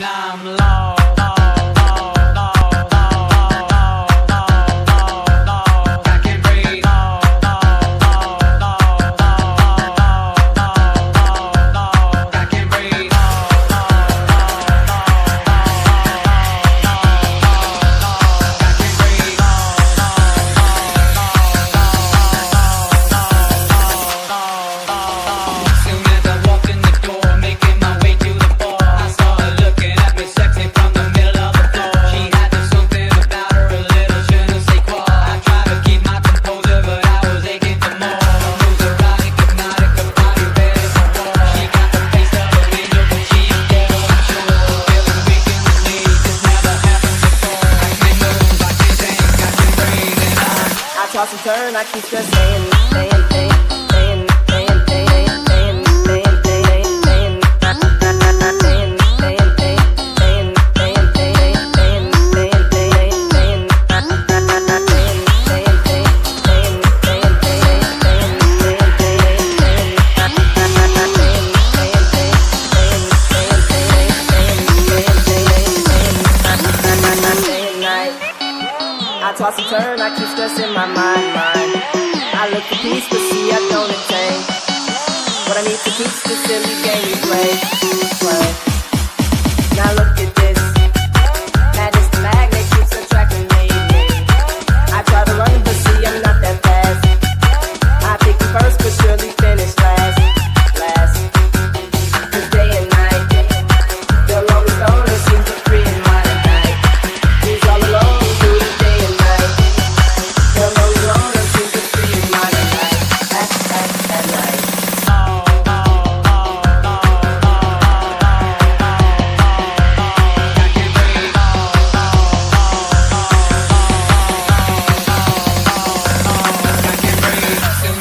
Damn Lord. toss and turn, I keep just saying, saying. toss and turn, I keep stressing my mind, mind. I look for peace, but see, I don't attain. What I need to teach this silly game we play.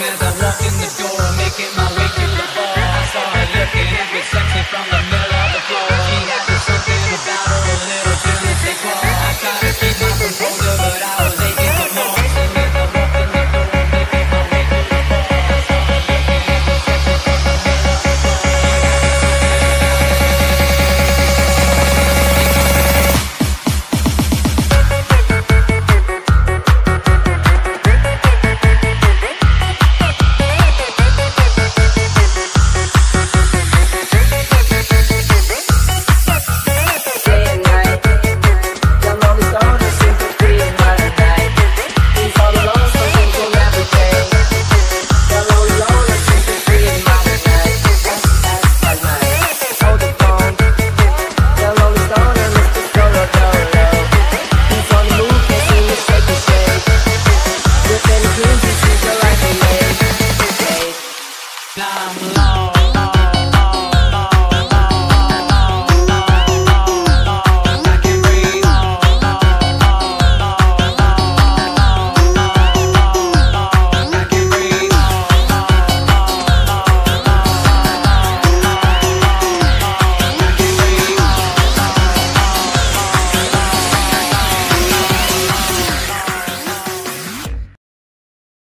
as I walk in the door. time long.